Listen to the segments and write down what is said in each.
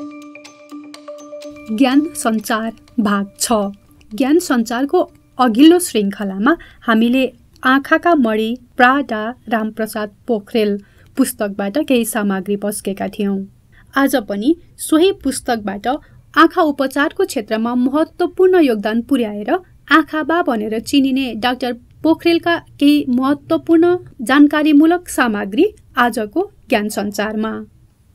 ज्ञान सञ्चार भाग छ। ज्ञान सञ्चारको अघिल्लो श्रृङ्खलामा हामीले आँखाका मणि प्राडा रामप्रसाद पोखरेल पुस्तकबाट केही सामग्री पस्केका थियौँ। आज पनि सोही पुस्तकबाट आँखा उपचारको क्षेत्रमा महत्त्वपूर्ण योगदान पुर्याएर आँखाबा भनेर चिनिने डाक्टर पोखरेलका केही महत्त्वपूर्ण जानकारीमूलक सामग्री आजको ज्ञान सञ्चारमा।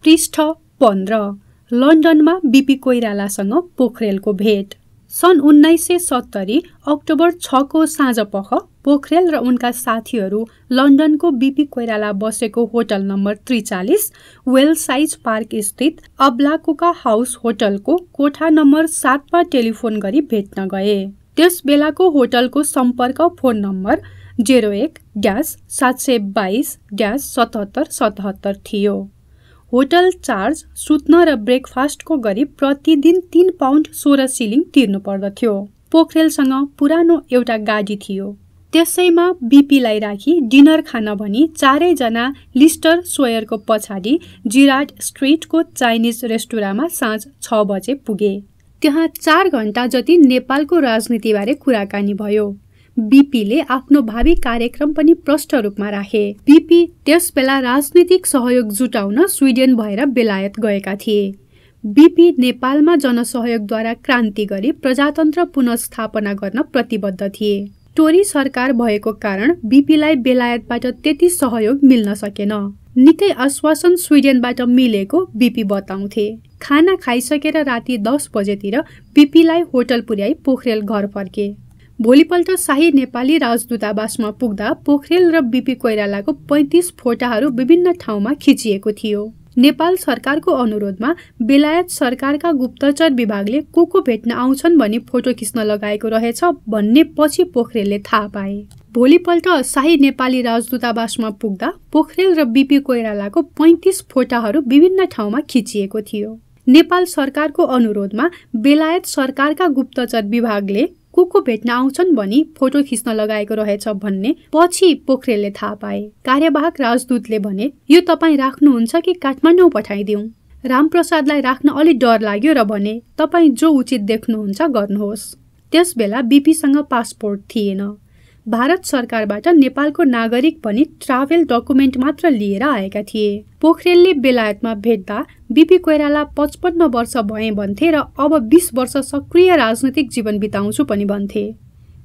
पृष्ठ पन्ध्र। लन्डनमा बिपी कोइरालासँग पोखरेलको भेट। सन् उन्नाइस सय सत्तरी अक्टोबर छको साँझपख पोखरेल र उनका साथीहरू लन्डनको बिपी कोइराला बसेको होटल नम्बर त्रिचालिस वेल साइज पार्क स्थित अब्लाकुका हाउस होटलको कोठा नम्बर सातमा टेलिफोन गरी भेट्न गए। त्यस बेलाको होटलको सम्पर्क फोन नम्बर जेरो एक ड्यास सात सय बाइस ड्यास सतहत्तर सतहत्तर थियो। होटल चार्ज सुत्न र ब्रेकफास्टको गरी प्रतिदिन तिन पाउन्ड सोह्र सिलिङ तिर्नु पर्दथ्यो। पोखरेलसँग पुरानो एउटा गाडी थियो। त्यसैमा बिपीलाई राखी डिनर खान भनी चारैजना लिस्टर सोयरको पछाडि जिराट स्ट्रिटको चाइनिज रेस्टुराँमा साँझ छ बजे पुगे। त्यहाँ चार घन्टा जति नेपालको राजनीतिबारे कुराकानी भयो। बिपीले आफ्नो भावी कार्यक्रम पनि प्रष्ट रूपमा राखे। बिपी त्यस बेला राजनीतिक सहयोग जुटाउन स्विडेन भएर बेलायत गएका थिए। बिपी नेपालमा जनसहयोगद्वारा क्रान्ति गरी प्रजातन्त्र पुनस्थापना गर्न प्रतिबद्ध थिए। टोरी सरकार भएको कारण बिपीलाई बेलायतबाट त्यति सहयोग मिल्न सकेन। निकै आश्वासन स्विडेनबाट मिलेको बिपी बताउँथे। खाना खाइसकेर राति दस बजेतिर बिपीलाई होटल पुर्याई पोखरेल घर फर्के। भोलिपल्ट शाही नेपाली राजदूतावासमा पुग्दा पोखरेल र बिपी कोइरालाको पैँतिस फोटाहरू विभिन्न ठाउँमा खिचिएको थियो। नेपाल सरकारको अनुरोधमा बेलायत सरकारका गुप्तचर विभागले को को भेट्न आउँछन् भनी फोटो खिच्न लगाएको रहेछ भन्ने पछि पोखरेलले थाहा पाए। भोलिपल्ट शाही नेपाली राजदूतावासमा पुग्दा पोखरेल र बिपी कोइरालाको पैँतिस फोटाहरू विभिन्न ठाउँमा खिचिएको थियो। नेपाल सरकारको अनुरोधमा बेलायत सरकारका गुप्तचर विभागले को को भेट्न आउँछन् भनी फोटो खिच्न लगाएको रहेछ भन्ने पछि पोखरेलले थाहा पाए। कार्यवाहक राजदूतले भने यो तपाईँ राख्नुहुन्छ कि काठमाडौँ पठाइदिउँ? रामप्रसादलाई राख्न अलिक डर लाग्यो र भने तपाईँ जो उचित देख्नुहुन्छ गर्नुहोस्। त्यस बेला बिपीसँग पासपोर्ट थिएन। भारत सरकारबाट नेपालको नागरिक भनी ट्राभल डकुमेन्ट मात्र लिएर आएका थिए। पोखरेलले बेलायतमा भेट्दा बिपी कोइराला पचपन्न वर्ष भए भन्थे र अब बिस वर्ष सक्रिय राजनैतिक जीवन बिताउँछु पनि भन्थे।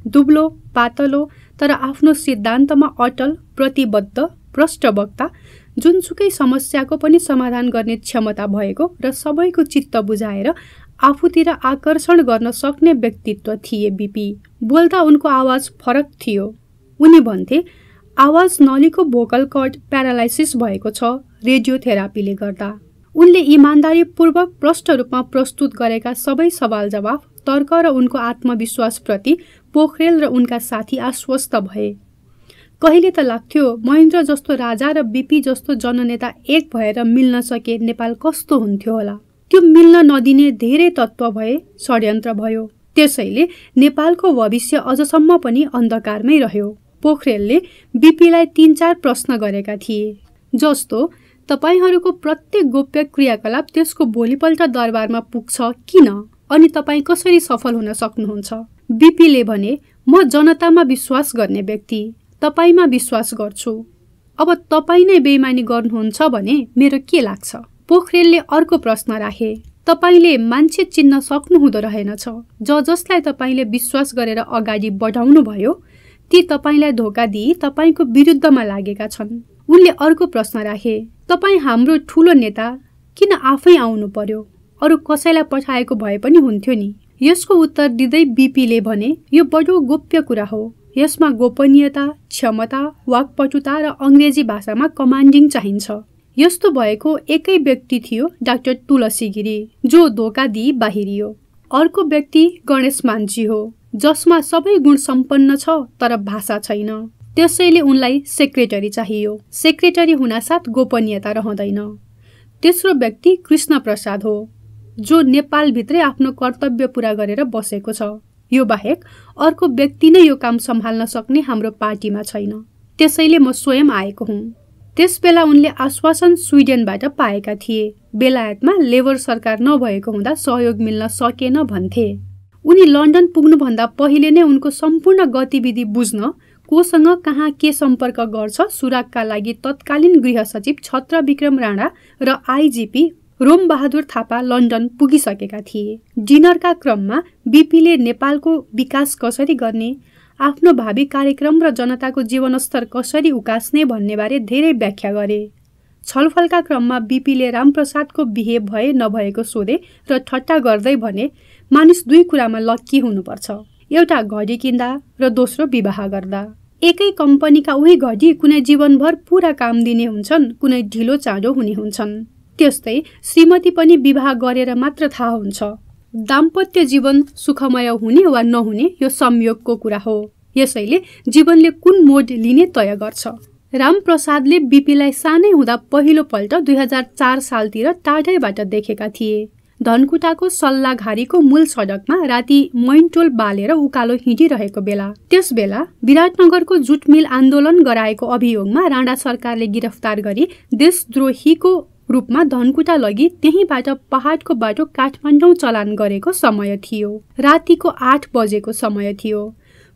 दुब्लो पातलो तर आफ्नो सिद्धान्तमा अटल प्रतिबद्ध वक्ता जुनसुकै समस्याको पनि समाधान गर्ने क्षमता भएको र सबैको चित्त बुझाएर आफूतिर आकर्षण गर्न सक्ने व्यक्तित्व थिए बिपी। बोल्दा उनको आवाज फरक थियो। उनी भन्थे आवाज नलीको भोकल कट प्यारालाइसिस भएको छ रेडियोथेरापीले गर्दा उनले इमान्दारीपूर्वक प्रष्ट रूपमा प्रस्तुत गरेका सबै सवाल जवाफ तर्क र उनको आत्मविश्वासप्रति पोखरेल र उनका साथी आश्वस्त भए। कहिले त लाग्थ्यो महेन्द्र जस्तो राजा र बिपी जस्तो जननेता एक भएर मिल्न सके नेपाल कस्तो हुन्थ्यो होला। त्यो मिल्न नदिने धेरै तत्त्व भए षड्यन्त्र भयो। त्यसैले नेपालको भविष्य अझसम्म पनि अन्धकारमै रह्यो। पोखरेलले बिपीलाई तिन चार प्रश्न गरेका थिए। जस्तो तपाईँहरूको प्रत्येक गोप्य क्रियाकलाप त्यसको भोलिपल्ट दरबारमा पुग्छ किन? अनि तपाईँ कसरी सफल हुन सक्नुहुन्छ? बिपीले भने म जनतामा विश्वास गर्ने व्यक्ति। तपाईँमा विश्वास गर्छु। अब तपाईँ नै बेइमानी गर्नुहुन्छ भने मेरो के लाग्छ? पोखरेलले अर्को प्रश्न राखे तपाईँले मान्छे चिन्न सक्नुहुँदो रहेनछ ज जसलाई तपाईँले विश्वास गरेर अगाडि बढाउनु भयो ती तपाईँलाई धोका दिई तपाईँको विरुद्धमा लागेका छन्। उनले अर्को प्रश्न राखे तपाईँ हाम्रो ठुलो नेता किन आफै आउनु पर्यो अरू कसैलाई पठाएको भए पनि हुन्थ्यो नि। यसको उत्तर दिँदै बिपीले भने यो बडो गोप्य कुरा हो। यसमा गोपनीयता क्षमता वाकपटुता र अङ्ग्रेजी भाषामा कमान्डिङ चाहिन्छ। यस्तो भएको एकै व्यक्ति थियो डाक्टर तुलसी गिरी जो धोका दिई बाहिरियो। अर्को व्यक्ति गणेश मान्जी हो जसमा सबै गुण सम्पन्न छ तर भाषा छैन। त्यसैले उनलाई सेक्रेटरी चाहियो। सेक्रेटरी हुनासाथ गोपनीयता रहँदैन। तेस्रो व्यक्ति कृष्ण प्रसाद हो जो नेपालभित्रै आफ्नो कर्तव्य पुरा गरेर बसेको छ। यो बाहेक अर्को व्यक्ति नै यो काम सम्हाल्न सक्ने हाम्रो पार्टीमा छैन। त्यसैले म स्वयं आएको हुँ। त्यसबेला उनले आश्वासन स्विडेनबाट पाएका थिए। बेलायतमा लेबर सरकार नभएको हुँदा सहयोग मिल्न सकेन भन्थे। उनी लन्डन पुग्नुभन्दा पहिले नै उनको सम्पूर्ण गतिविधि बुझ्न कोसँग कहाँ के सम्पर्क गर्छ सुरागका लागि तत्कालीन गृह सचिव छत्र विक्रम राणा र आइजिपी रोम बहादुर थापा लन्डन पुगिसकेका थिए। डिनरका क्रममा बिपीले नेपालको विकास कसरी गर्ने आफ्नो भावी कार्यक्रम र जनताको जीवनस्तर कसरी उकास्ने भन्नेबारे धेरै व्याख्या गरे। छलफलका क्रममा बिपीले रामप्रसादको बिहे भए नभएको सोधे र ठट्टा गर्दै भने मानिस दुई कुरामा लक्की हुनुपर्छ। एउटा घडी किन्दा र दोस्रो विवाह गर्दा। एकै कम्पनीका उही घडी कुनै जीवनभर पुरा काम दिने हुन्छन् कुनै ढिलो चाँडो हुने हुन्छन्। त्यस्तै श्रीमती पनि विवाह गरेर मात्र थाहा हुन्छ। दाम्पत्य जीवन सुखमय हुने वा नहुने यो संयोगको कुरा हो। यसैले जीवनले कुन मोड लिने तय गर्छ? रामप्रसादले बिपीलाई सानै हुँदा पहिलोपल्ट दुई हजार चार सालतिर टाढैबाट देखेका थिए। धनकुटाको सल्लाघारीको मूल सडकमा राति मैनटोल बालेर उकालो हिँडिरहेको बेला त्यस बेला विराटनगरको जुट मिल आन्दोलन गराएको अभियोगमा राणा सरकारले गिरफ्तार गरी देशद्रोहीको रूपमा धनकुटा लगी त्यहीँबाट पहाडको बाटो काठमाडौँ चलान गरेको समय थियो। रातिको आठ बजेको समय थियो।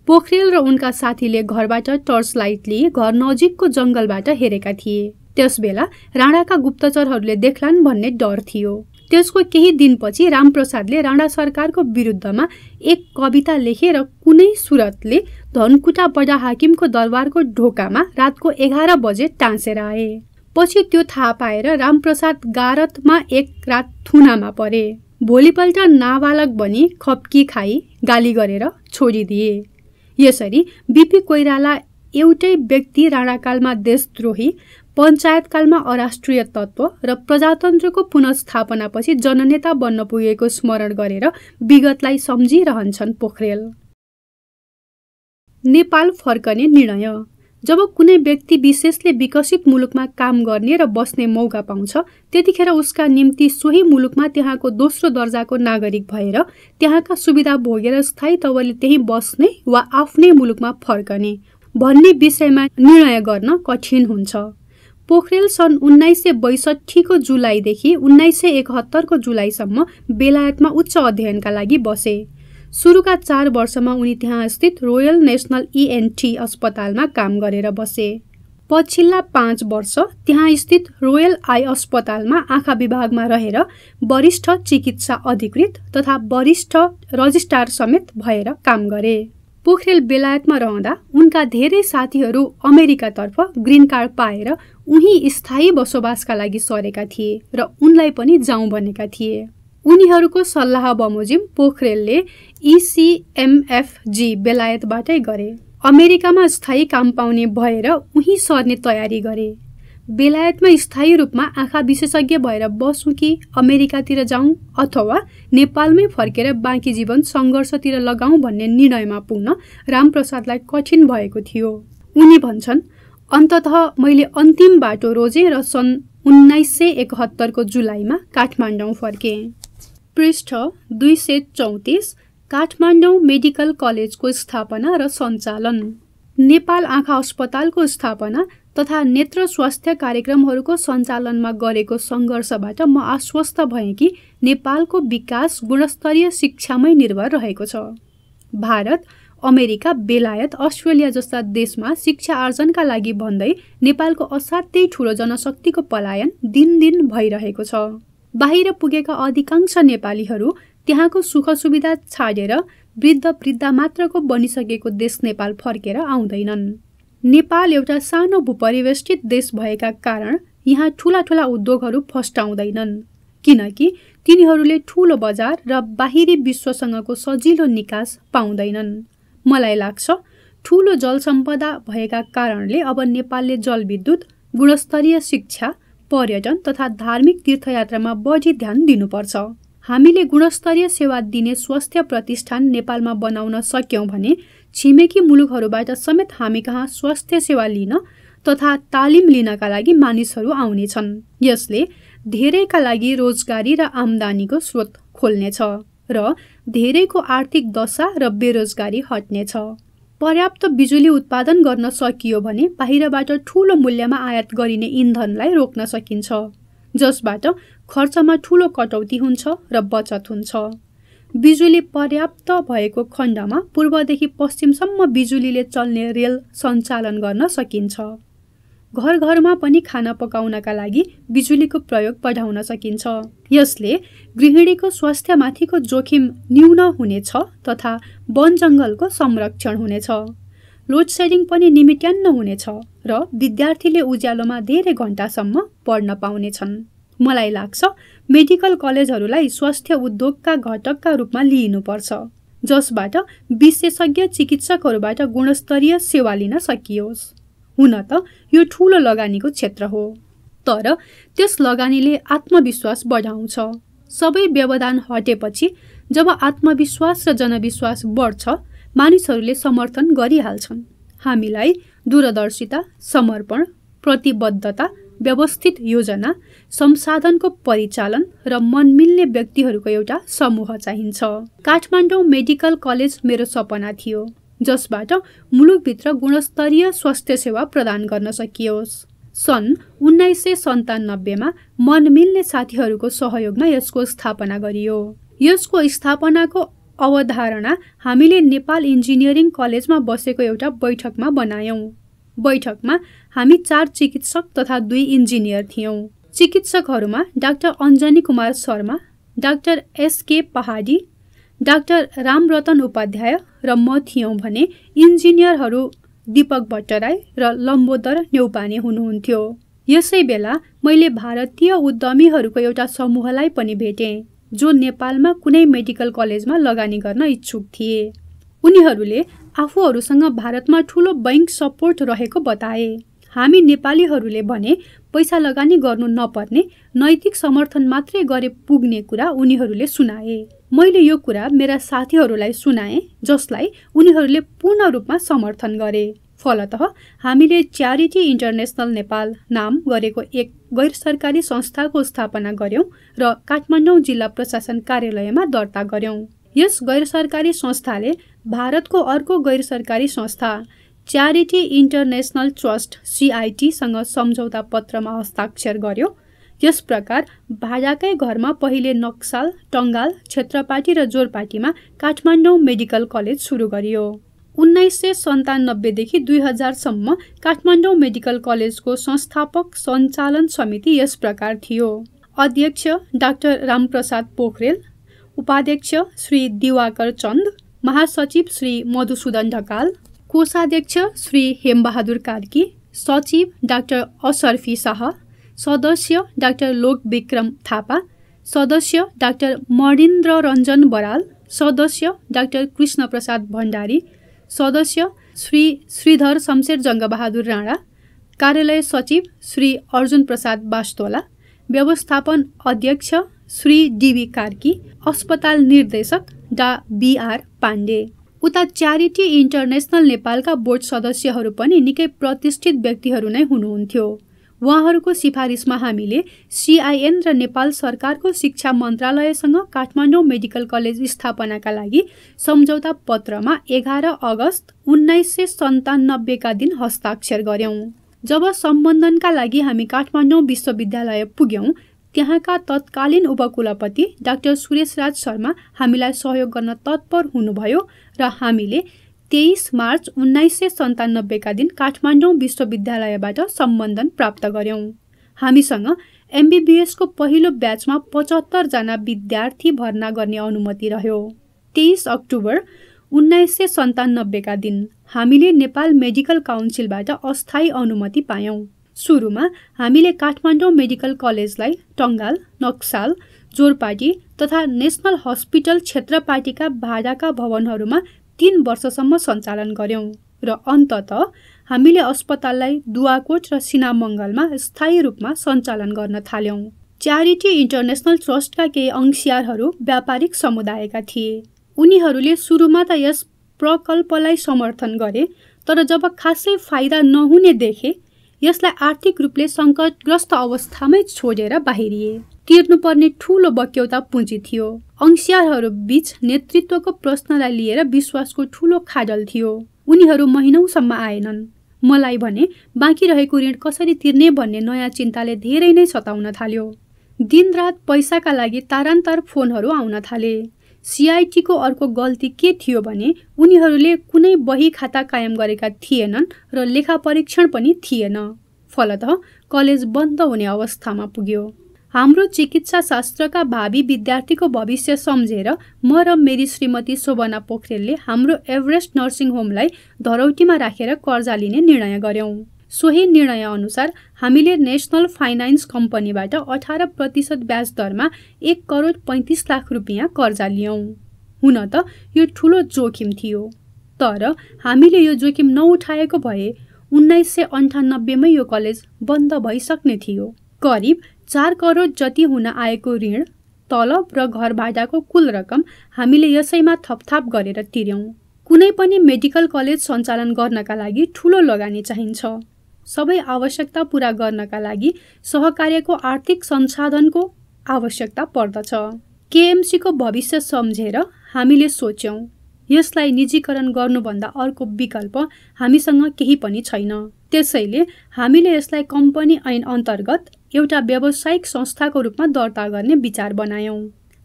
पोखरेल र उनका साथीले घरबाट टर्च लाइट लिए घर नजिकको जङ्गलबाट हेरेका थिए। त्यसबेला राणाका गुप्तचरहरूले देख्लान् भन्ने डर थियो। त्यसको केही दिनपछि रामप्रसादले राणा सरकारको विरुद्धमा एक कविता लेखे र कुनै सुरतले धनकुटा बडा हाकिमको दरबारको ढोकामा रातको एघार बजे टाँसेर आए। पछि त्यो थाहा पाएर रामप्रसाद गारतमा एक रात थुनामा परे। भोलिपल्ट नाबालक बनी खप्की खाई गाली गरेर छोडिदिए। यसरी बिपी कोइराला एउटै व्यक्ति राणाकालमा देशद्रोही पञ्चायतकालमा अराष्ट्रिय तत्त्व र प्रजातन्त्रको पुनस्थापनापछि जननेता बन्न पुगेको स्मरण गरेर विगतलाई सम्झिरहन्छन् पोखरेल। नेपाल फर्कने निर्णय। जब कुनै व्यक्ति विशेषले विकसित मुलुकमा काम गर्ने र बस्ने मौका पाउँछ त्यतिखेर उसका निम्ति सोही मुलुकमा त्यहाँको दोस्रो दर्जाको नागरिक भएर त्यहाँका सुविधा भोगेर स्थायी तवरले त्यही बस्ने वा आफ्नै मुलुकमा फर्कने भन्ने विषयमा निर्णय गर्न कठिन हुन्छ। पोखरेल सन् उन्नाइस सय बैसठीको जुलाईदेखि उन्नाइस सय एकहत्तरको जुलाईसम्म बेलायतमा उच्च अध्ययनका लागि बसे। सुरुका चार वर्षमा उनी त्यहाँ स्थित रोयल नेसनल इएनटी अस्पतालमा काम गरेर बसे। पछिल्ला पाँच वर्ष त्यहाँ स्थित रोयल आई अस्पतालमा आँखा विभागमा रहेर वरिष्ठ चिकित्सा अधिकृत तथा वरिष्ठ रजिस्ट्रार समेत भएर काम गरे। पोखरेल बेलायतमा रहँदा उनका धेरै साथीहरू अमेरिकातर्फ ग्रिन कार्ड पाएर उही स्थायी बसोबासका लागि सरेका थिए र उनलाई पनि जाउँ भनेका थिए। उनीहरूको सल्लाह बमोजिम पोखरेलले इसिएमएफजी बेलायतबाटै गरे। अमेरिकामा स्थायी काम पाउने भएर उही सर्ने तयारी गरे। बेलायतमा स्थायी रूपमा आँखा विशेषज्ञ भएर बसौँ कि अमेरिकातिर जाउँ अथवा नेपालमै फर्केर बाँकी जीवन सङ्घर्षतिर लगाउँ भन्ने निर्णयमा पुग्न रामप्रसादलाई कठिन भएको थियो। उनी भन्छन् अन्तत मैले अन्तिम बाटो रोजेँ र सन् उन्नाइस सय एकहत्तरको जुलाईमा काठमाडौँ फर्केँ। पृष्ठ दुई सय चौतिस काठमाडौँ मेडिकल कलेजको स्थापना र सञ्चालन। नेपाल आँखा अस्पतालको स्थापना तथा नेत्र स्वास्थ्य कार्यक्रमहरूको सञ्चालनमा गरेको सङ्घर्षबाट म आश्वस्त भएँ कि नेपालको विकास गुणस्तरीय शिक्षामै निर्भर रहेको छ। भारत अमेरिका बेलायत अस्ट्रेलिया जस्ता देशमा शिक्षा आर्जनका लागि भन्दै नेपालको असाध्यै ठुलो जनशक्तिको पलायन दिनदिन भइरहेको छ। बाहिर पुगेका अधिकांश नेपालीहरू त्यहाँको सुख सुविधा छाडेर वृद्ध वृद्ध मात्रको बनिसकेको देश नेपाल फर्केर आउँदैनन्। नेपाल एउटा सानो भूपरिवेष्टित देश भएका कारण यहाँ ठुला ठुला उद्योगहरू फस्टाउँदैनन्। किनकि तिनीहरूले ठुलो बजार र बाहिरी विश्वसँगको सजिलो निकास पाउँदैनन्। मलाई लाग्छ ठुलो जलसम्पदा भएका कारणले अब नेपालले जलविद्युत गुणस्तरीय शिक्षा पर्यटन तथा धार्मिक तीर्थयात्रामा बढी ध्यान दिनुपर्छ। हामीले गुणस्तरीय सेवा दिने स्वास्थ्य प्रतिष्ठान नेपालमा बनाउन सक्यौँ भने छिमेकी मुलुकहरूबाट समेत हामी कहाँ स्वास्थ्य सेवा लिन तथा तालिम लिनका लागि मानिसहरू आउनेछन्। यसले धेरैका लागि रोजगारी र आम्दानीको स्रोत खोल्नेछ र धेरैको आर्थिक दशा र बेरोजगारी हट्नेछ। पर्याप्त बिजुली उत्पादन गर्न सकियो भने बाहिरबाट ठुलो मूल्यमा आयात गरिने इन्धनलाई रोक्न सकिन्छ जसबाट खर्चमा ठुलो कटौती हुन्छ र बचत हुन्छ। बिजुली पर्याप्त भएको खण्डमा पूर्वदेखि पश्चिमसम्म बिजुलीले चल्ने रेल सञ्चालन गर्न सकिन्छ। घर घरमा पनि खाना पकाउनका लागि बिजुलीको प्रयोग बढाउन सकिन्छ। यसले गृहिणीको स्वास्थ्यमाथिको जोखिम न्यून हुनेछ तथा वन जङ्गलको संरक्षण हुनेछ। लोड सेडिङ पनि निमिट्यान्न हुनेछ र विद्यार्थीले उज्यालोमा धेरै घन्टासम्म पढ्न पाउनेछन्। मलाई लाग्छ मेडिकल कलेजहरूलाई स्वास्थ्य उद्योगका घटकका रूपमा लिइनुपर्छ जसबाट विशेषज्ञ चिकित्सकहरूबाट गुणस्तरीय सेवा लिन सकियोस्। हुन त यो ठुलो लगानीको क्षेत्र हो। तर त्यस लगानीले आत्मविश्वास बढाउँछ। सबै व्यवधान हटेपछि जब आत्मविश्वास र जनविश्वास बढ्छ मानिसहरूले समर्थन गरिहाल्छन्। हामीलाई दूरदर्शिता समर्पण प्रतिबद्धता व्यवस्थित योजना संसाधनको परिचालन र मनमिल्ने व्यक्तिहरूको एउटा समूह चाहिन्छ। काठमाडौँ मेडिकल कलेज मेरो सपना थियो। जसबाट मुलुकभित्र गुणस्तरीय स्वास्थ्य सेवा प्रदान गर्न सकियोस्। सन् उन्नाइस सय सन्तानब्बेमा मन मिल्ने साथीहरूको सहयोगमा यसको स्थापना गरियो। यसको स्थापनाको अवधारणा हामीले नेपाल इन्जिनियरिङ कलेजमा बसेको एउटा बैठकमा बनायौँ। बैठकमा हामी चार चिकित्सक तथा दुई इन्जिनियर थियौँ। चिकित्सकहरूमा doctor Anjani Kumar Sharma doctor SK Pahadi doctor Ramratan Upadhyay र म थियौँ भने इन्जिनियरहरू दीपक भट्टराई र लम्बोदर नेउपाने हुनुहुन्थ्यो। यसै बेला मैले भारतीय उद्यमीहरूको एउटा समूहलाई पनि भेटेँ जो नेपालमा कुनै मेडिकल कलेजमा लगानी गर्न इच्छुक थिए। उनीहरूले आफूहरूसँग भारतमा ठुलो बैङ्क सपोर्ट रहेको बताए। हामी नेपालीहरूले भने पैसा लगानी गर्नु नपर्ने नैतिक समर्थन मात्रै गरे पुग्ने कुरा उनीहरूले सुनाए। मैले यो कुरा मेरा साथीहरूलाई सुनाएँ जसलाई उनीहरूले पूर्ण रूपमा समर्थन गरे। फलत हामीले च्यारिटी इन्टरनेसनल नेपाल नाम गरेको एक गैर सरकारी संस्थाको स्थापना गर्यौँ र काठमाडौँ जिल्ला प्रशासन कार्यालयमा दर्ता गर्यौँ यस गैर सरकारी संस्थाले भारतको अर्को गैर सरकारी संस्था च्यारिटी इन्टरनेसनल ट्रस्ट सिआइटीसँग सम्झौता पत्रमा हस्ताक्षर गर्यो यस प्रकार भाडाकै घरमा पहिले नक्साल टङ्गाल क्षेत्रपाटी र जोरपाटीमा काठमाडौँ मेडिकल कलेज सुरु गरियो। उन्नाइस सय सन्तानब्बेदेखि दुई हजारसम्म काठमाडौँ मेडिकल कलेजको संस्थापक सञ्चालन समिति यस प्रकार थियो। अध्यक्ष डाक्टर रामप्रसाद पोखरेल उपाध्यक्ष श्री दिवाकर चन्द महासचिव श्री मधुसूदन ढकाल कोषाध्यक्ष श्री हेमबहादुर कार्की सचिव डाक्टर असर्फी शाह सदस्य डाक्टर लोक विक्रम थापा सदस्य डाक्टर मणिन्द्र रञ्जन बराल सदस्य डाक्टर कृष्ण प्रसाद भण्डारी सदस्य श्री श्रीधर शमशेर जङ्गबहादुर राणा कार्यालय सचिव श्री अर्जुन प्रसाद बास्तोला व्यवस्थापन अध्यक्ष श्री डिबी कार्की अस्पताल निर्देशक डा बिआर पाण्डे। उता च्यारिटी इन्टरनेसनल नेपालका बोर्ड सदस्यहरू पनि निकै प्रतिष्ठित व्यक्तिहरू नै हुनुहुन्थ्यो। उहाँहरूको सिफारिसमा हामीले सिआइएन र नेपाल सरकारको शिक्षा मन्त्रालयसँग काठमाडौँ मेडिकल कलेज स्थापनाका लागि सम्झौता पत्रमा एघार अगस्त उन्नाइस सय सन्तानब्बेका दिन हस्ताक्षर गऱ्यौँ। जब सम्बन्धनका लागि हामी काठमाडौँ विश्वविद्यालय पुग्यौँ त्यहाँका तत्कालीन उपकुलपति डाक्टर सुरेश राज शर्मा हामीलाई सहयोग गर्न तत्पर हुनुभयो र हामीले तेइस मार्च उन्नाइस सय सन्तानब्बेका दिन काठमाडौँ विश्वविद्यालयबाट सम्बन्धन प्राप्त गऱ्यौँ हामीसँग एमबिबिएसको पहिलो ब्याचमा पचहत्तरजना विद्यार्थी भर्ना गर्ने अनुमति रह्यो। तेइस अक्टोबर उन्नाइस सय सन्तानब्बेका दिन हामीले नेपाल मेडिकल काउन्सिलबाट अस्थायी अनुमति पायौँ। सुरुमा हामीले काठमाडौँ मेडिकल कलेजलाई टङ्गाल नक्साल जोरपाटी तथा नेसनल हस्पिटल क्षेत्रपाटीका भाडाका भवनहरूमा तिन वर्षसम्म सञ्चालन गऱ्यौँ र अन्तत हामीले अस्पताललाई दुवाकोट र सिनामङ्गलमा स्थायी रूपमा सञ्चालन गर्न थाल्यौँ। च्यारिटी इन्टरनेसनल ट्रस्टका केही अंशियारहरू व्यापारिक समुदायका थिए। उनीहरूले सुरुमा त यस प्रकल्पलाई समर्थन गरे तर जब खासै फाइदा नहुने देखे यसलाई आर्थिक रूपले सङ्कटग्रस्त अवस्थामै छोडेर बाहिरिए। तिर्नुपर्ने ठुलो बक्यौता पुँजी थियो। अंशियारहरू बीच नेतृत्वको प्रश्नलाई लिएर विश्वासको ठुलो खाडल थियो। उनीहरू महिनौसम्म आएनन्। मलाई भने बाँकी रहेको ऋण कसरी तिर्ने भन्ने नयाँ चिन्ताले धेरै नै सताउन थाल्यो। दिनरात पैसाका लागि तारान्तर फोनहरू आउन थाले। सिआइटीको अर्को गल्ती के थियो भने उनीहरूले कुनै बही खाता कायम गरेका थिएनन् र लेखा परीक्षण पनि थिएन। फलत कलेज बन्द हुने अवस्थामा पुग्यो। हाम्रो चिकित्सा शास्त्रका भावी विद्यार्थीको भविष्य सम्झेर म र मेरी श्रीमती शोभना पोखरेलले हाम्रो एभरेस्ट नर्सिङ होमलाई धरौटीमा राखेर कर्जा लिने निर्णय गऱ्यौँ सोही निर्णय अनुसार हामीले नेसनल फाइनेन्स कम्पनीबाट अठार प्रतिशत ब्याज दरमा एक करोड पैँतिस लाख रुपियाँ कर्जा लियौँ। हुन त यो ठुलो जोखिम थियो। तर हामीले यो जोखिम नउठाएको भए उन्नाइस सय अन्ठानब्बेमै यो कलेज बन्द भइसक्ने थियो। करिब चार करोड जति हुन आएको ऋण तलब र घर भाडाको कुल रकम हामीले यसैमा थपथाप गरेर तिर्यौँ। कुनै पनि मेडिकल कलेज सञ्चालन गर्नका लागि ठुलो लगानी चाहिन्छ। सबै आवश्यकता पुरा गर्नका लागि सहकार्यको आर्थिक संसाधनको आवश्यकता पर्दछ। केएमसीको भविष्य सम्झेर हामीले सोच्यौँ यसलाई निजीकरण गर्नुभन्दा अर्को विकल्प हामीसँग केही पनि छैन। त्यसैले हामीले यसलाई कम्पनी ऐन अन्तर्गत एउटा व्यावसायिक संस्थाको रूपमा दर्ता गर्ने विचार बनायौँ।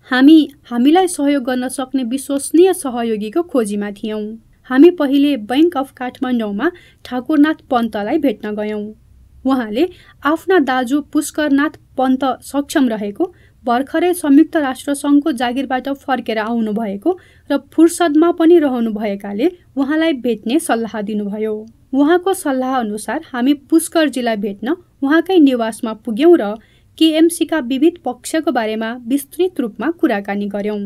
हामी हामीलाई सहयोग गर्न सक्ने विश्वसनीय सहयोगीको खोजीमा थियौँ। हामी पहिले बैङ्क अफ काठमाडौँमा ठाकुरनाथ पन्तलाई भेट्न गयौँ। उहाँले आफ्ना दाजु पुष्करनाथ पन्त सक्षम रहेको भर्खरै संयुक्त राष्ट्र सङ्घको जागिरबाट फर्केर आउनुभएको र फुर्सदमा पनि रहनु भएकाले उहाँलाई भेट्ने सल्लाह दिनुभयो। उहाँको सल्लाह अनुसार हामी पुष्करजीलाई भेट्न उहाँकै निवासमा पुग्यौँ र केएमसीका विविध पक्षको बारेमा विस्तृत रूपमा कुराकानी गऱ्यौँ।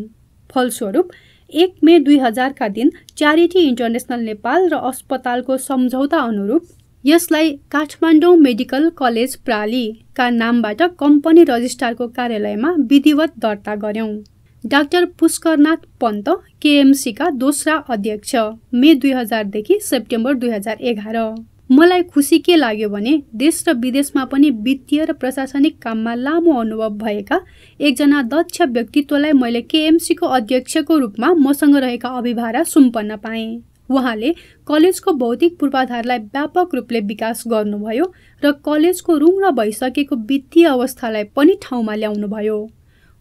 फलस्वरूप एक मे दुई हजारका दिन च्यारिटी इन्टरनेसनल नेपाल र अस्पतालको सम्झौता अनुरूप यसलाई काठमाडौँ मेडिकल कलेज प्रालीका नामबाट कम्पनी रजिस्ट्रारको कार्यालयमा विधिवत दर्ता गऱ्यौँ। डाक्टर पुष्करनाथ पन्त केएमसीका दोस्रा अध्यक्ष मे दुई हजारदेखि सेप्टेम्बर दुई हजार एघार। मलाई खुसी के लाग्यो भने देश र विदेशमा पनि वित्तीय र प्रशासनिक काममा लामो अनुभव भएका एकजना दक्ष व्यक्तित्वलाई मैले केएमसीको अध्यक्षको रूपमा मसँग रहेका अभिभारा सुम्पन्न पाएँ। उहाँले कलेजको भौतिक पूर्वाधारलाई व्यापक रूपले विकास गर्नुभयो र कलेजको रुङ्र भइसकेको वित्तीय अवस्थालाई पनि ठाउँमा ल्याउनुभयो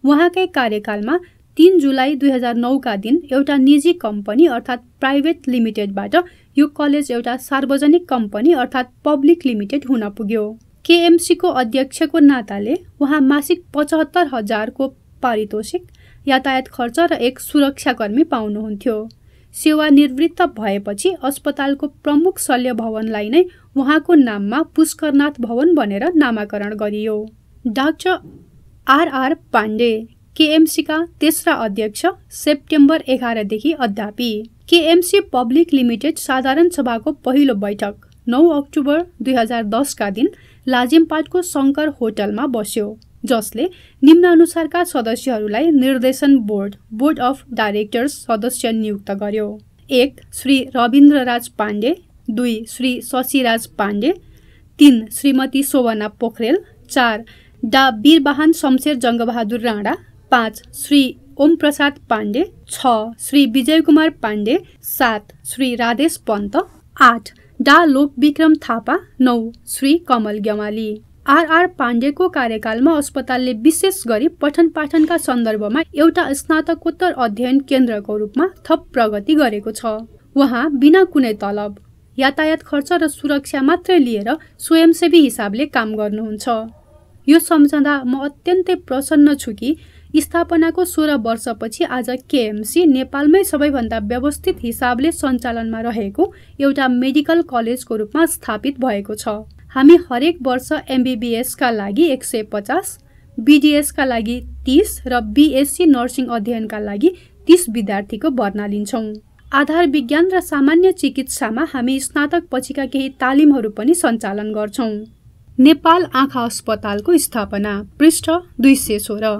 उहाँकै कार्यकालमा तिन जुलाई दुई हजार नौका दिन एउटा निजी कम्पनी अर्थात् प्राइभेट लिमिटेडबाट यो कलेज एउटा सार्वजनिक कम्पनी अर्थात् पब्लिक लिमिटेड हुन पुग्यो। केएमसीको अध्यक्षको नाताले उहाँ मासिक पचहत्तर हजारको पारितोषिक यातायात खर्च र एक सुरक्षाकर्मी पाउनुहुन्थ्यो। सेवानिवृत्त भएपछि अस्पतालको प्रमुख शल्य भवनलाई नै उहाँको नाममा पुष्करनाथ भवन भनेर नामाकरण गरियो। डाक्टर आरआर पाण्डे केएमसीका तेस्रा अध्यक्ष सेप्टेम्बर एघारदेखि अध्यापी। केएमसी पब्लिक लिमिटेड साधारण सभाको पहिलो बैठक नौ अक्टोबर दुई हजार दसका दिन लाजिमपाटको शङ्कर होटलमा बस्यो जसले निम्नानुसारका सदस्यहरूलाई निर्देशन बोर्ड बोर्ड अफ डाइरेक्टर्स सदस्य नियुक्त गर्यो। एक श्री रविन्द्रराज पाण्डे दुई श्री शशिराज पाण्डे तिन श्रीमती शोभना पोखरेल चार डा वीरवाहन शमशेर जङ्गबहादुर राणा पाँच श्री ओम प्रसाद पाण्डे छ श्री विजय कुमार पाण्डे सात श्री राधेश पन्त आठ डा लोक विक्रम थापा नौ श्री कमल ग्यमाली। आरआर पाण्डेको कार्यकालमा अस्पतालले विशेष गरी पठन पाठनका सन्दर्भमा एउटा स्नातकोत्तर अध्ययन केन्द्रको रूपमा थप प्रगति गरेको छ। उहाँ बिना कुनै तलब यातायात खर्च र सुरक्षा मात्रै लिएर स्वयंसेवी हिसाबले काम गर्नुहुन्छ। यो सम्झँदा म अत्यन्तै प्रसन्न छु कि स्थापनाको सोह्र वर्षपछि आज केएमसी नेपालमै सबैभन्दा व्यवस्थित हिसाबले सञ्चालनमा रहेको एउटा मेडिकल कलेजको रूपमा स्थापित भएको छ। हामी हरेक वर्ष एमबिबिएसका लागि एक सय पचास बिडिएसका लागि तिस र बिएससी नर्सिङ अध्ययनका लागि तिस विद्यार्थीको भर्ना लिन्छौँ। आधार विज्ञान र सामान्य चिकित्सामा हामी स्नातक पछिका केही तालिमहरू पनि सञ्चालन गर्छौँ। नेपाल आँखा अस्पतालको स्थापना पृष्ठ दुई सय सोह्र।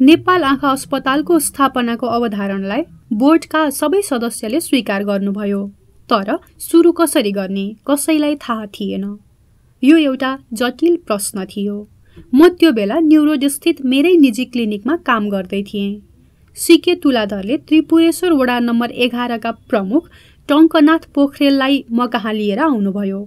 नेपाल आँखा अस्पतालको स्थापनाको अवधारणालाई बोर्डका सबै सदस्यले स्वीकार गर्नुभयो। तर सुरु कसरी गर्ने कसैलाई थाहा थिएन। यो एउटा जटिल प्रश्न थियो। म त्यो बेला न्युरोडस्थित मेरै निजी क्लिनिकमा काम गर्दै थिएँ। सिके तुलाधरले त्रिपुरेश्वर वडा नम्बर एघारका प्रमुख टङ्कनाथ पोखरेललाई म कहाँ लिएर आउनुभयो।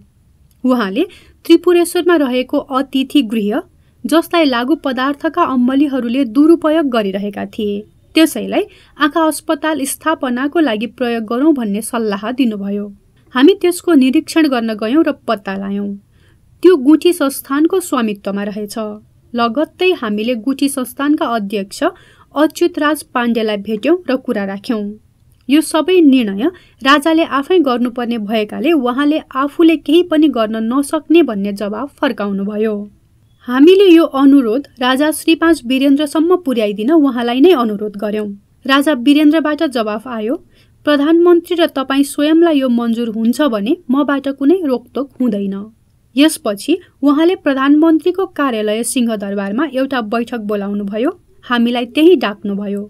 उहाँले त्रिपुरेश्वरमा रहेको अतिथि गृह जसलाई लागु पदार्थका अम्बलीहरूले दुरुपयोग गरिरहेका थिए। त्यसैलाई आँखा अस्पताल स्थापनाको लागि प्रयोग गरौँ भन्ने सल्लाह दिनुभयो। हामी त्यसको निरीक्षण गर्न गयौँ र पत्ता लायौँ। त्यो गुठी संस्थानको स्वामित्वमा रहेछ। लगत्तै हामीले गुठी संस्थानका अध्यक्ष अच्युतराज पाण्डेलाई भेट्यौँ र कुरा राख्यौँ। यो सबै निर्णय राजाले आफै गर्नुपर्ने भएकाले उहाँले आफूले केही पनि गर्न नसक्ने भन्ने जवाब फर्काउनुभयो। हामीले यो अनुरोध राजा श्री पाँच वीरेन्द्रसम्म पुर्याइदिन उहाँलाई नै अनुरोध गर्यौँ। राजा वीरेन्द्रबाट जवाफ आयो प्रधानमन्त्री र तपाईँ स्वयंलाई यो मन्जुर हुन्छ भने मबाट कुनै रोकटोक हुँदैन। यसपछि उहाँले प्रधानमन्त्रीको कार्यालय सिंहदरबारमा एउटा बैठक बोलाउनुभयो। हामीलाई त्यही डाक्नुभयो।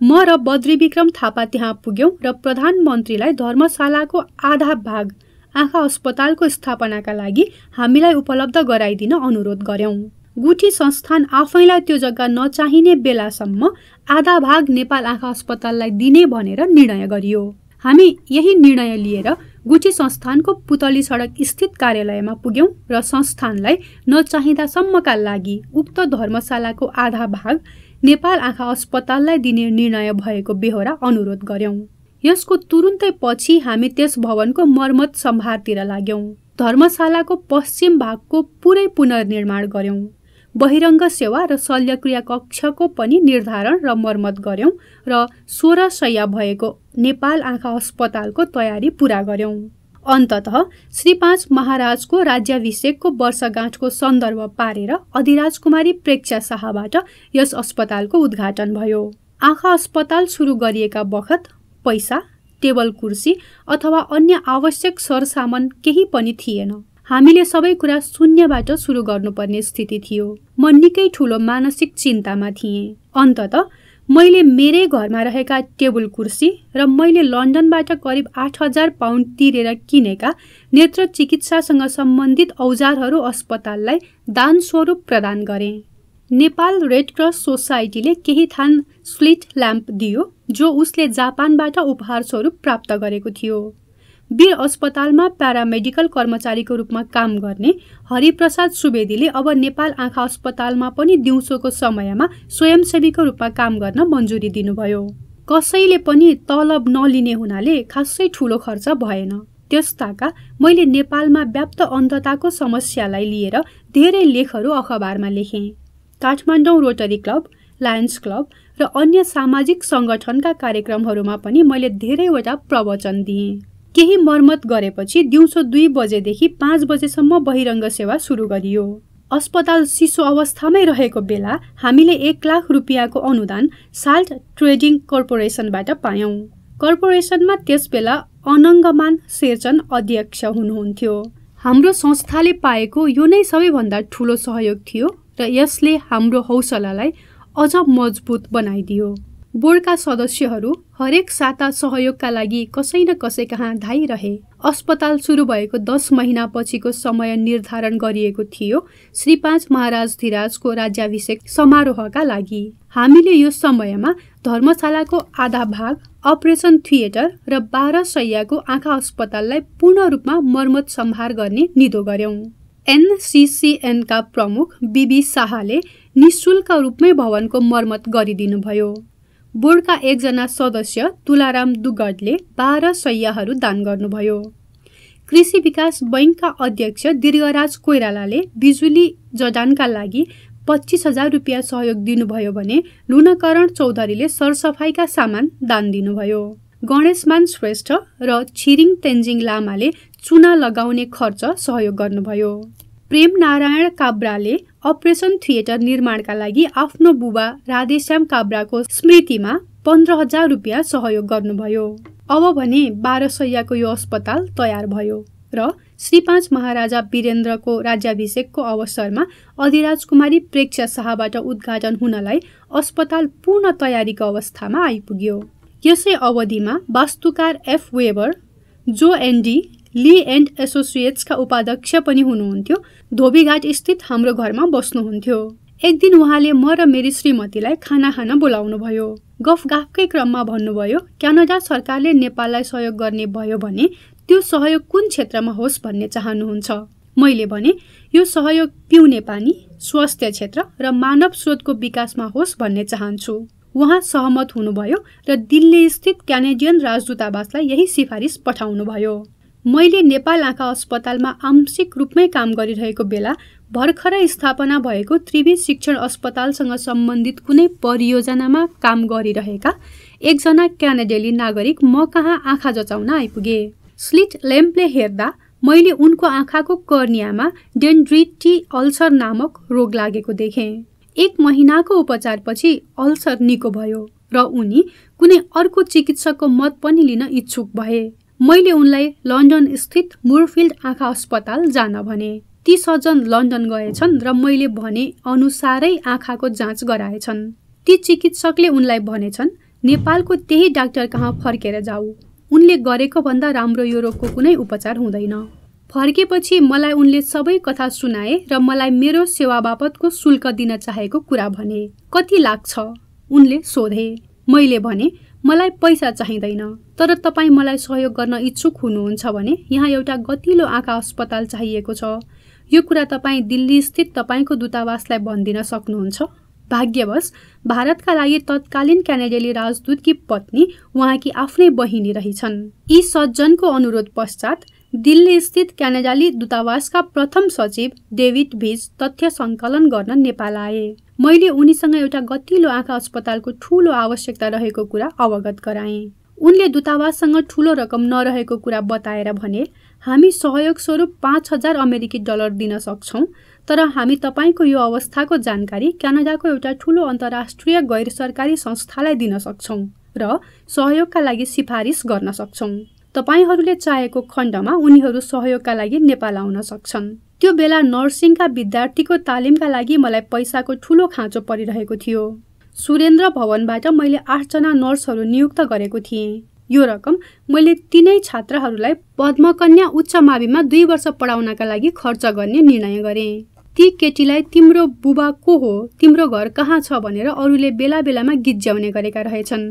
म र बद्री विक्रम थापा त्यहाँ पुग्यौँ र प्रधानमन्त्रीलाई धर्मशालाको आधा भाग आँखा अस्पतालको स्थापनाका लागि हामीलाई उपलब्ध गराइदिन अनुरोध गर्यौँ। गुठी संस्थान आफैलाई त्यो जग्गा नचाहिने बेलासम्म आधा भाग नेपाल आँखा अस्पताललाई दिने भनेर निर्णय गरियो। हामी यही निर्णय लिएर गुठी संस्थानको पुतली सडक स्थित कार्यालयमा पुग्यौँ र संस्थानलाई नचाहिँदासम्मका लागि उक्त धर्मशालाको आधा भाग नेपाल आँखा अस्पताललाई दिने निर्णय भएको बेहोरा अनुरोध गर्यौं। यसको तुरुन्तै पछि हामी त्यस भवनको मर्मत सम्भारतिर लाग्यौं। धर्मशालाको पश्चिम भागको पुरै पुनर्निर्माण गर्यौं। बहिरङ्ग सेवा र शल्यक्रिया कक्षको पनि निर्धारण र मर्मत गर्यौं र सोह्र सय भएको नेपाल आँखा अस्पतालको तयारी पुरा गर्यौं। अन्तत श्री पाँच महाराजको राज्याभिषेकको वर्षगाँठको सन्दर्भ पारेर अधिराज कुमारी प्रेक्षा शाहबाट यस अस्पतालको उद्घाटन भयो। आँखा अस्पताल सुरु गरिएका बखत पैसा टेबल कुर्सी अथवा अन्य आवश्यक सरसामान केही पनि थिएन। हामीले सबै कुरा शून्यबाट सुरु गर्नुपर्ने स्थिति थियो। म निकै ठुलो मानसिक चिन्तामा थिएँ। अन्तत मैले मेरै घरमा रहेका टेबल कुर्सी र मैले लन्डनबाट करिब आठ हजार पाउन्ड तिरेर किनेका नेत्र चिकित्सासँग सम्बन्धित औजारहरू अस्पताललाई दान स्वरूप प्रदान गरे। नेपाल रेड क्रस सोसाइटीले केही थान स्लिट ल्याम्प दियो जो उसले जापानबाट उपहार स्वरूप प्राप्त गरेको थियो। वीर अस्पतालमा प्यारामेडिकल कर्मचारीको रूपमा काम गर्ने हरिप्रसाद सुवेदीले अब नेपाल आँखा अस्पतालमा पनि दिउँसोको समयमा स्वयंसेवीको रूपमा काम गर्न मन्जुरी दिनुभयो। कसैले पनि तलब नलिने हुनाले खासै ठुलो खर्च भएन। त्यसताका मैले नेपालमा व्याप्त अन्धताको समस्यालाई लिएर धेरै लेखहरू अखबारमा लेखेँ। Kathmandu rotary club lions club र अन्य सामाजिक सङ्गठनका कार्यक्रमहरूमा पनि मैले धेरैवटा प्रवचन दिएँ। केही मर्मत गरेपछि दिउँसो दुई बजेदेखि पाँच बजेसम्म बहिरङ्ग सेवा सुरु गरियो। अस्पताल शिशु अवस्थामै रहेको बेला हामीले एक लाख रुपियाँको अनुदान साल्ट ट्रेडिङ कर्पोरेसनबाट पायौँ। कर्पोरेसनमा त्यसबेला अनङ्गमान शेरचन अध्यक्ष हुनुहुन्थ्यो। हाम्रो संस्थाले पाएको यो नै सबैभन्दा ठुलो सहयोग थियो। र यसले हाम्रो हौसलालाई अझ मजबुत बनाइदियो। बोर्डका सदस्यहरू हरेक साता सहयोगका लागि कसै न कसै कहाँ धाइरहे। अस्पताल सुरु भएको दस महिनापछिको समय निर्धारण गरिएको थियो श्री पाँच महाराज धिराजको राज्याभिषेक समारोहका लागि। हामीले यो समयमा धर्मशालाको आधा भाग अपरेसन थिएटर र बाह्र सयको आँखा अस्पताललाई पूर्ण रूपमा मर्मत सम्हार गर्ने निदो गर्यौं। एनसिसिएनका प्रमुख बिबी शाहले निशुल्क रूपमै भवनको मर्मत गरिदिनुभयो। बोर्डका एकजना सदस्य तुलाराम दुगडले बाह्र सयहरू दान गर्नुभयो। कृषि विकास बैङ्कका अध्यक्ष दीर्घराज कोइरालाले बिजुली जडानका लागि पच्चिस हजार रुपियाँ सहयोग दिनुभयो भने लुनाकरण चौधरीले सरसफाइका सामान दान दिनुभयो। गणेशमान श्रेष्ठ र छिरिङ तेन्जिङ लामाले चुना लगाउने खर्च सहयोग गर्नुभयो। प्रेम नारायण काब्राले अपरेसन थिएटर निर्माणका लागि आफ्नो बुबा राधेश्याम काब्राको स्मृतिमा पन्ध्र हजार रुपियाँ सहयोग गर्नुभयो। अब भने बाह्र सयको यो अस्पताल तयार भयो र श्री पाँच महाराजा वीरेन्द्रको राज्याभिषेकको अवसरमा अधिराज कुमारी प्रेक्ष शाहबाट उद्घाटन हुनलाई अस्पताल पूर्ण तयारीको अवस्थामा आइपुग्यो। यसै अवधिमा वास्तुकार एफ वेबर जो एन्डी ली एन्ड एसोसिएट्सका उपाध्यक्ष पनि हुनुहुन्थ्यो। धोबीघाट स्थित हाम्रो घरमा बस्नुहुन्थ्यो। एक दिन उहाँले म र मेरी श्रीमतीलाई खाना खान बोलाउनुभयो। गफगाफकै क्रममा भन्नुभयो क्यानाडा सरकारले नेपाललाई सहयोग गर्ने भयो भने त्यो सहयोग कुन क्षेत्रमा होस् भन्ने चाहनुहुन्छ। मैले भने यो सहयोग पिउने पानी स्वास्थ्य क्षेत्र र मानव स्रोतको विकासमा होस् भन्ने चाहन्छु उहाँ सहमत हुनुभयो र दिल्ली स्थित क्यानेडियन राजदूतावासलाई यही सिफारिस पठाउनुभयो। मैले नेपाल आँखा अस्पतालमा आंशिक रूपमै काम गरिरहेको बेला भर्खरै स्थापना भएको त्रिवी शिक्षण अस्पतालसँग सम्बन्धित कुनै परियोजनामा काम गरिरहेका एकजना क्यानाडेली नागरिक म कहाँ आँखा जचाउन आइपुगे? स्लिट ल्याम्पले हेर्दा मैले उनको आँखाको कर्नियामा डेन्ड्रिटी अल्सर नामक रोग लागेको देखेँ। एक महिनाको उपचारपछि अल्सर निको भयो र उनी कुनै अर्को चिकित्सकको मत पनि लिन इच्छुक भए। मैले उनलाई लन्डन स्थित मुरफिल्ड आँखा अस्पताल जान भने। ती सज्जन लन्डन गएछन् र मैले भने अनुसारै आँखाको जाँच गराएछन्। ती चिकित्सकले उनलाई भनेछन् नेपालको त्यही डाक्टर कहाँ फर्केर जाऊ? उनले गरेको भन्दा राम्रो यो रोगको कुनै उपचार हुँदैन। फर्केपछि मलाई उनले सबै कथा सुनाए र मलाई मेरो सेवा बापतको शुल्क दिन चाहेको कुरा भने। कति लाग्छ? उनले सोधे। मैले भने मलाई पैसा चाहिँदैन तर तपाईँ मलाई सहयोग गर्न इच्छुक हुनुहुन्छ भने यहाँ एउटा गतिलो आँखा अस्पताल चाहिएको छ। यो कुरा तपाईँ दिल्ली स्थित तपाईँको दूतावासलाई भनिदिन सक्नुहुन्छ। भाग्यवश भारतका लागि तत्कालीन क्यानेडियली राजदूतकी पत्नी उहाँकी आफ्नै बहिनी रहेछन्। यी सज्जनको अनुरोध पश्चात दिल्ली स्थित क्यानाडाली दूतावासका प्रथम सचिव डेभिड भिज तथ्य सङ्कलन गर्न नेपाल आए। मैले उनीसँग एउटा गतिलो आँखा अस्पतालको ठुलो आवश्यकता रहेको कुरा अवगत गराएँ। उनले दूतावाससँग ठुलो रकम नरहेको कुरा बताएर भने हामी सहयोग स्वरूप पाँच हजार अमेरिकी डलर दिन सक्छौँ तर हामी तपाईँको यो अवस्थाको जानकारी क्यानाडाको एउटा ठुलो अन्तर्राष्ट्रिय गैर सरकारी संस्थालाई दिन सक्छौँ र सहयोगका लागि सिफारिस गर्न सक्छौँ। तपाईँहरूले चाहेको खण्डमा उनीहरू सहयोगका लागि नेपाल आउन सक्छन्। त्यो बेला नर्सिङका विद्यार्थीको तालिमका लागि मलाई पैसाको ठुलो खाँचो परिरहेको थियो। सुरेन्द्र भवनबाट मैले आठजना नर्सहरू नियुक्त गरेको थिएँ। यो रकम मैले तिनै छात्रहरूलाई पद्मकन्या उच्च माविमा दुई वर्ष पढाउनका लागि खर्च गर्ने निर्णय गरेँ। ती केटीलाई तिम्रो बुबा को हो तिम्रो घर कहाँ छ भनेर अरूले बेला बेलामा गिज्याउने गरेका रहेछन्।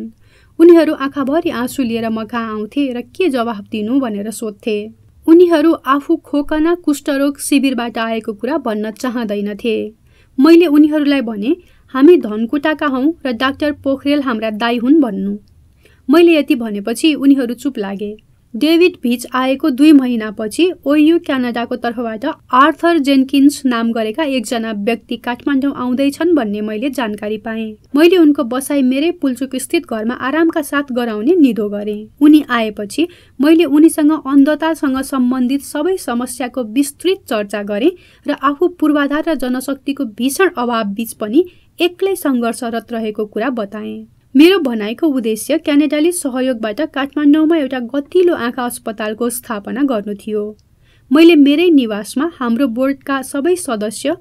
उनीहरू आँखाभरि आँसु लिएर म कहाँ आउँथे र के जवाफ दिनु भनेर सोध्थे। उनीहरू आफू खोकना कुष्ठरोग शिविरबाट आएको कुरा भन्न चाहँदैनथे। मैले उनीहरूलाई भने हामी धनकुटाका हौँ र डाक्टर पोखरेल हाम्रा दाई हुन् भन्नु। मैले यति भनेपछि उनीहरू चुप लागे। डेभिड भिच आएको दुई महिनापछि ओयु क्यानाडाको तर्फबाट आर्थर जेन्किन्स नाम गरेका एकजना व्यक्ति काठमाडौँ आउँदैछन् भन्ने मैले जानकारी पाएँ। मैले उनको बसाई मेरै पुल्चुक स्थित घरमा आरामका साथ गराउने निधो गरेँ। उनी आएपछि मैले उनीसँग अन्धतासँग सम्बन्धित सबै समस्याको विस्तृत चर्चा गरेँ र आफू पूर्वाधार र जनशक्तिको भीषण अभाव बीच पनि एक्लै सङ्घर्षरत रहेको कुरा बताएँ। मेरो भनाइको उद्देश्य क्यानेडाली सहयोगबाट काठमाडौँमा एउटा गतिलो आँखा अस्पतालको स्थापना गर्नु थियो। मैले मेरै निवासमा हाम्रो बोर्डका सबै सदस्य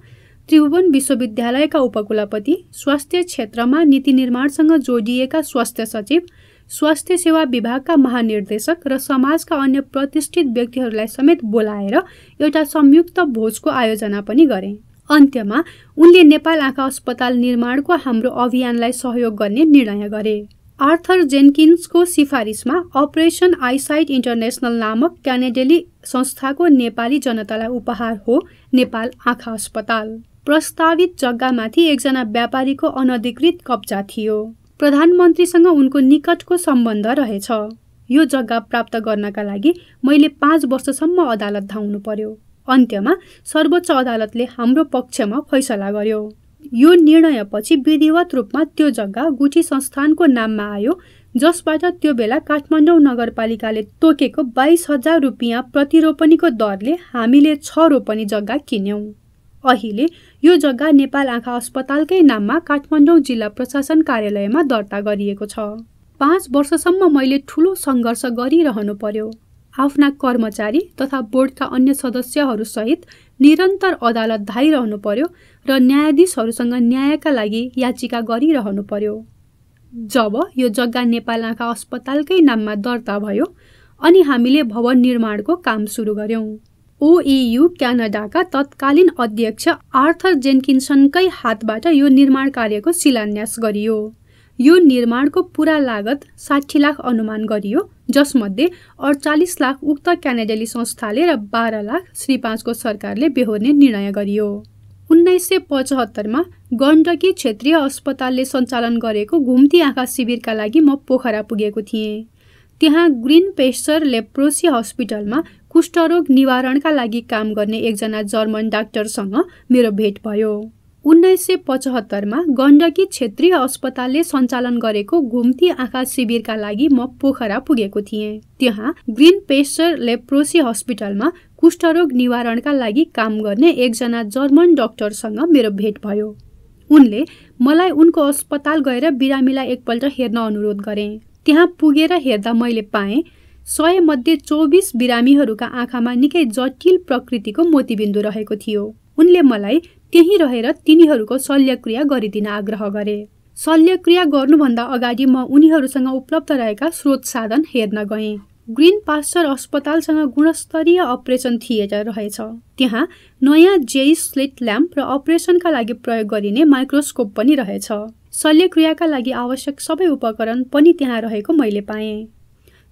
त्रिभुवन विश्वविद्यालयका उपकुलपति स्वास्थ्य क्षेत्रमा नीति निर्माणसँग जोडिएका स्वास्थ्य सचिव स्वास्थ्य सेवा विभागका महानिर्देशक र समाजका अन्य प्रतिष्ठित व्यक्तिहरूलाई समेत बोलाएर एउटा संयुक्त भोजको आयोजना पनि गरेँ। अन्त्यमा उनले नेपाल आँखा अस्पताल निर्माणको हाम्रो अभियानलाई सहयोग गर्ने निर्णय गरे। आर्थर जेन्किन्सको सिफारिसमा अपरेसन आइसाइट इन्टरनेसनल नामक क्यानेडेली संस्थाको नेपाली जनतालाई उपहार हो नेपाल आँखा अस्पताल। प्रस्तावित जग्गामाथि एकजना व्यापारीको अनधिकृत कब्जा थियो। प्रधानमन्त्रीसँग उनको निकटको सम्बन्ध रहेछ। यो जग्गा प्राप्त गर्नका लागि मैले पाँच वर्षसम्म अदालत धाउनु पर्यो। अन्त्यमा सर्वोच्च अदालतले हाम्रो पक्षमा फैसला गर्यो। यो निर्णयपछि विधिवत रूपमा त्यो जग्गा गुठी संस्थानको नाममा आयो जसबाट त्यो बेला काठमाडौँ नगरपालिकाले तोकेको बाइस हजार रुपियाँ प्रतिरोपनीको दरले हामीले छ रोपनी जग्गा किन्यौँ। अहिले यो जग्गा नेपाल आँखा अस्पतालकै नाममा काठमाडौँ जिल्ला प्रशासन कार्यालयमा दर्ता गरिएको छ। पाँच वर्षसम्म मैले ठुलो सङ्घर्ष गरिरहनु पर्यो। आफ्ना कर्मचारी तथा बोर्डका अन्य सदस्यहरूसहित निरन्तर अदालत धाइरहनु पर्यो र न्यायाधीशहरूसँग न्यायका लागि याचिका गरिरहनु पर्यो। जब यो जग्गा नेपाल आँखा अस्पतालकै नाममा दर्ता भयो अनि हामीले भवन निर्माणको काम सुरु गर्यौँ। ओइयु क्यानाडाका तत्कालीन अध्यक्ष आर्थर जेन्किन्सनकै हातबाट यो निर्माण कार्यको शिलान्यास गरियो। यो निर्माणको पुरा लागत साठी लाख अनुमान गरियो जसमध्ये अडचालिस लाख उक्त क्यानाडेली संस्थाले र बाह्र लाख श्री पाँचको सरकारले बेहोर्ने निर्णय गरियो। उन्नाइस सय पचहत्तरमा गण्डकी क्षेत्रीय अस्पतालले सञ्चालन गरेको घुम्ती आँखा शिविरका लागि म पोखरा पुगेको थिएँ। त्यहाँ ग्रिन पेस्चर लेप्रोसी हस्पिटलमा कुष्ठरोग निवारणका लागि काम गर्ने एकजना जर्मन डाक्टरसँग मेरो भेट भयो। उन्नाइस सय पचहत्तरमा गण्डकी क्षेत्रीय अस्पतालले सञ्चालन गरेको घुम्ती आँखा शिविरका लागि म पोखरा पुगेको थिएँ। त्यहाँ ग्रिन पेस्चर लेप्रोसी हस्पिटलमा कुष्ठरोग निवारणका लागि काम गर्ने एकजना जर्मन डाक्टरसँग मेरो भेट भयो। उनले मलाई उनको अस्पताल गएर बिरामीलाई एकपल्ट हेर्न अनुरोध गरे। त्यहाँ पुगेर हेर्दा मैले पाएँ सय मध्ये चौबिस बिरामीहरूका आँखामा निकै जटिल प्रकृतिको मोतीबिन्दु रहेको थियो। उनले मलाई त्यहीँ रहेर तिनीहरूको शल्यक्रिया गरिदिन आग्रह गरे। शल्यक्रिया गर्नुभन्दा अगाडि म उनीहरूसँग उपलब्ध रहेका स्रोत साधन हेर्न गएँ। ग्रिन पास्टर अस्पतालसँग गुणस्तरीय अपरेसन थिएटर रहेछ। त्यहाँ नयाँ जेइस स्लेट ल्याम्प र अपरेसनका लागि प्रयोग गरिने माइक्रोस्कोप पनि रहेछ। शल्यक्रियाका लागि आवश्यक सबै उपकरण पनि त्यहाँ रहेको मैले पाएँ।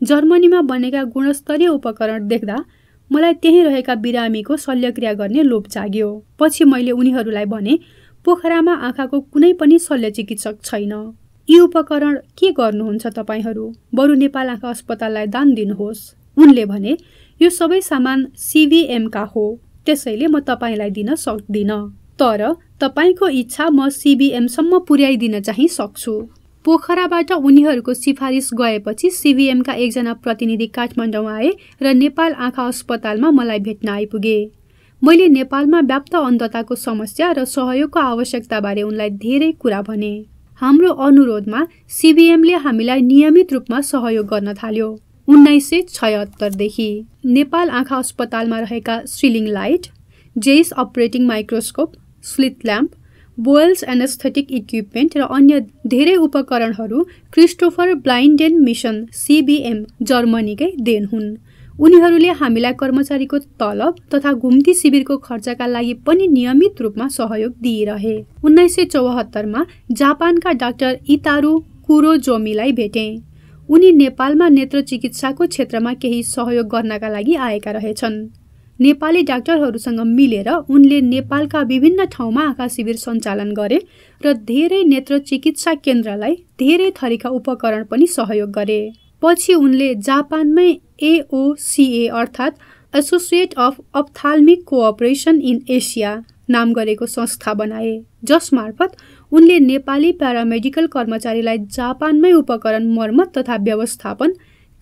जर्मनीमा बनेका गुणस्तरीय उपकरण देख्दा मलाई त्यहीँ रहेका बिरामीको शल्यक्रिया गर्ने लोभ जाग्यो। पछि मैले उनीहरूलाई भने पोखरामा आँखाको कुनै पनि शल्य चिकित्सक छैन। यी उपकरण के गर्नुहुन्छ तपाईँहरू? बरु नेपाल आँखा अस्पताललाई दान दिनुहोस्। उनले भने यो सबै सामान सिबिएमका हो। त्यसैले म तपाईँलाई दिन सक्दिनँ। तर तपाईँको इच्छा म सिबिएमसम्म पुर्याइदिन चाहिँ सक्छु। पोखराबाट उनीहरूको सिफारिस गएपछि सिबिएमका एकजना प्रतिनिधि काठमाडौँ आए र नेपाल आँखा अस्पतालमा मलाई भेट्न आइपुगे। मैले नेपालमा व्याप्त अन्धताको समस्या र सहयोगको आवश्यकताबारे उनलाई धेरै कुरा भने। हाम्रो अनुरोधमा सिबिएमले हामीलाई नियमित रूपमा सहयोग गर्न थाल्यो। उन्नाइस सय छयत्तरदेखि नेपाल आँखा अस्पतालमा रहेका ceiling light Zeiss operating microscope slit lamp Boyle's anaesthetic equipment र अन्य धेरै उपकरणहरू क्रिस्टोफर ब्लाइन्डेन मिसन सिबिएम जर्मनीकै देन हुन्। उनीहरूले हामीलाई कर्मचारीको तलब तथा घुम्ती शिविरको खर्चका लागि पनि नियमित रूपमा सहयोग दिइरहे। उन्नाइस सय चौहत्तरमा जापानका डाक्टर इतारु कुरोजोमीलाई भेटे। उनी नेपालमा नेत्र चिकित्साको क्षेत्रमा केही सहयोग गर्नका लागि आएका रहेछन्। नेपाली डाक्टरहरूसँग मिलेर उनले नेपालका विभिन्न ठाउँमा आँखा शिविर सञ्चालन गरे र धेरै नेत्र चिकित्सा केन्द्रलाई धेरै थरीका उपकरण पनि सहयोग गरे। पछि उनले जापानमै एओसिए अर्थात् associate of ophthalmic cooperation in Asia नाम गरेको संस्था बनाए। जसमार्फत उनले नेपाली प्यारामेडिकल कर्मचारीलाई जापानमै उपकरण मर्मत तथा व्यवस्थापन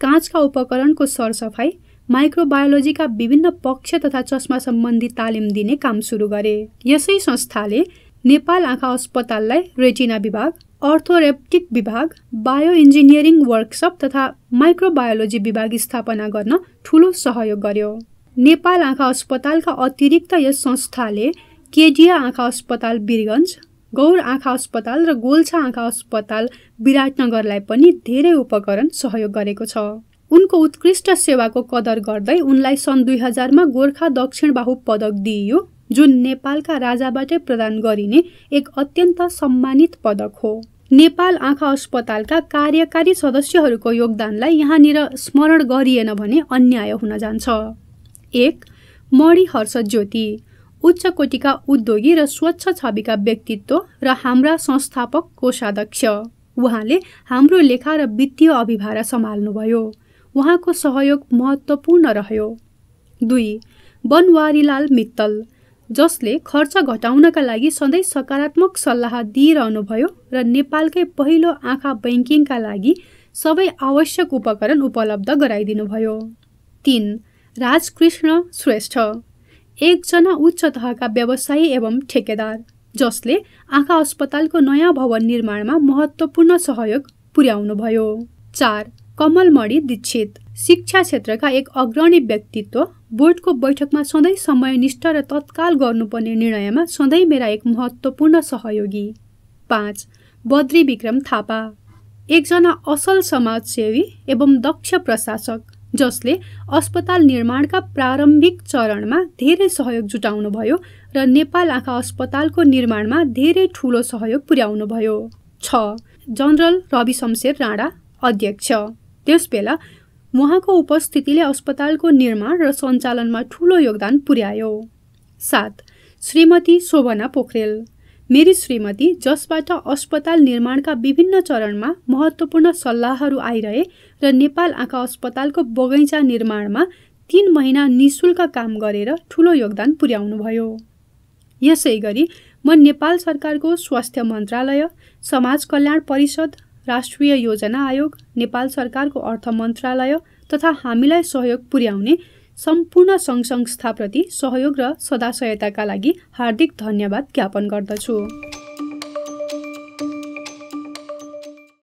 काँचका उपकरणको सरसफाइ माइक्रोबायोलोजीका विभिन्न पक्ष तथा चस्मा सम्बन्धी तालिम दिने काम सुरु गरे। यसै संस्थाले नेपाल आँखा अस्पताललाई रेटिना विभाग अर्थोरेप्टिक विभाग बायो इन्जिनियरिङ वर्कसप तथा माइक्रोबायोलोजी विभाग स्थापना गर्न ठुलो सहयोग गर्यो। नेपाल आँखा अस्पतालका अतिरिक्त यस संस्थाले केडिया आँखा अस्पताल वीरगञ्ज गौर आँखा अस्पताल र गोल्छा आँखा अस्पताल विराटनगरलाई पनि धेरै उपकरण सहयोग गरेको छ। उनको उत्कृष्ट सेवाको कदर गर्दै उनलाई सन् दुई हजारमा गोर्खा दक्षिण बाहु पदक दिइयो जुन नेपालका राजाबाटै प्रदान गरिने एक अत्यन्त सम्मानित पदक हो। नेपाल आँखा अस्पतालका कार्यकारी सदस्यहरूको योगदानलाई यहाँनिर स्मरण गरिएन भने अन्याय हुन जान्छ। एक मणि हर्ष ज्योति उच्च कोटिका उद्योगी र स्वच्छ छविका व्यक्तित्व र हाम्रा संस्थापक कोषाध्यक्ष। उहाँले हाम्रो लेखा र वित्तीय अभिभार सम्हाल्नुभयो। उहाँको सहयोग महत्त्वपूर्ण रह्यो। दुई बनवारीलाल मित्तल जसले खर्च घटाउनका लागि सधैँ सकारात्मक सल्लाह दिइरहनुभयो र नेपालकै पहिलो आँखा ब्याङ्किङका लागि सबै आवश्यक उपकरण उपलब्ध गराइदिनुभयो। तिन राजकृष्ण श्रेष्ठ एकजना उच्च तहका व्यवसायी एवं ठेकेदार जसले आँखा अस्पतालको नयाँ भवन निर्माणमा महत्त्वपूर्ण सहयोग पुर्याउनुभयो। चार कमलमणि दीक्षित। शिक्षा क्षेत्रका एक अग्रणी व्यक्तित्व बोर्डको बैठकमा सधैँ समयनिष्ठ र तत्काल गर्नुपर्ने निर्णयमा सधैँ मेरा एक महत्त्वपूर्ण सहयोगी। पाँच बद्री विक्रम थापा। एकजना असल समाजसेवी एवं दक्ष प्रशासक जसले अस्पताल निर्माणका प्रारम्भिक चरणमा धेरै सहयोग जुटाउनुभयो र नेपाल आँखा अस्पतालको निर्माणमा धेरै ठुलो सहयोग पुर्याउनुभयो। छ जनरल रवि शमशेर राणा अध्यक्ष। त्यसबेला उहाँको उपस्थितिले अस्पतालको निर्माण र सञ्चालनमा ठूलो योगदान पुर्यायो। सात श्रीमती शोभना पोखरेल। मेरी श्रीमती जसबाट अस्पताल निर्माणका विभिन्न चरणमा महत्त्वपूर्ण सल्लाहहरू आइरहे र नेपाल आँखा अस्पतालको बगैँचा निर्माणमा तीन महिना निशुल्क काम गरेर ठुलो योगदान पुर्याउनुभयो। यसै गरी म नेपाल सरकारको स्वास्थ्य मन्त्रालय समाज कल्याण परिषद राष्ट्रिय योजना आयोग नेपाल सरकारको अर्थ मन्त्रालय तथा हामीलाई सहयोग पुर्याउने सम्पूर्ण सङ्घ संस्थाप्रति सहयोग र सदाशयताका लागि हार्दिक धन्यवाद ज्ञापन गर्दछु।